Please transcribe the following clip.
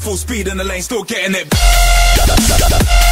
Full speed in the lane, still getting it.